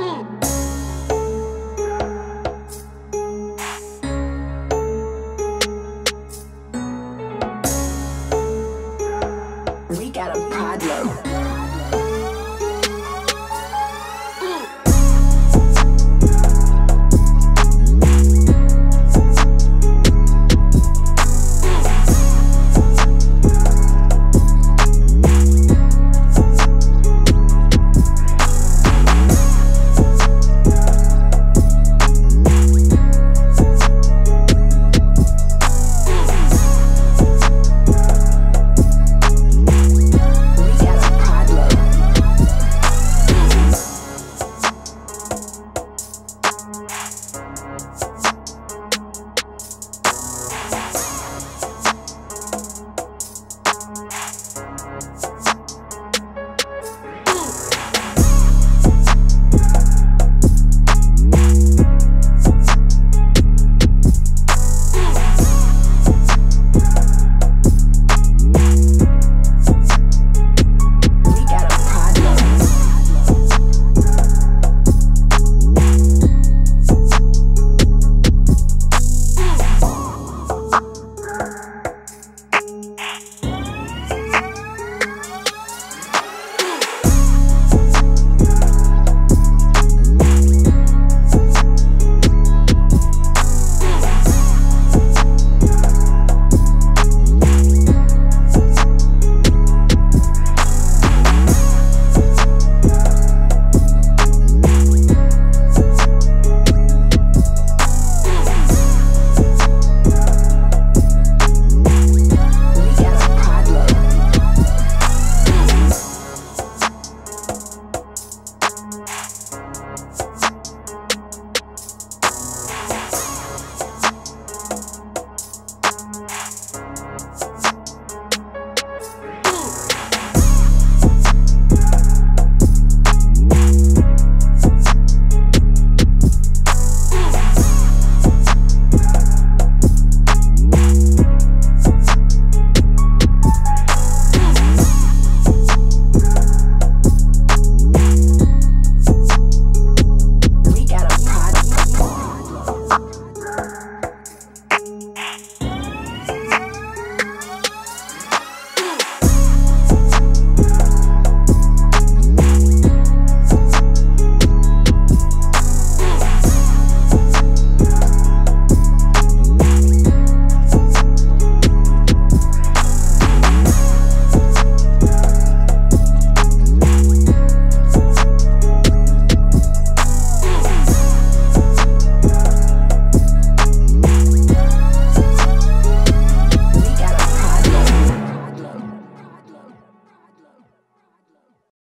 Mm.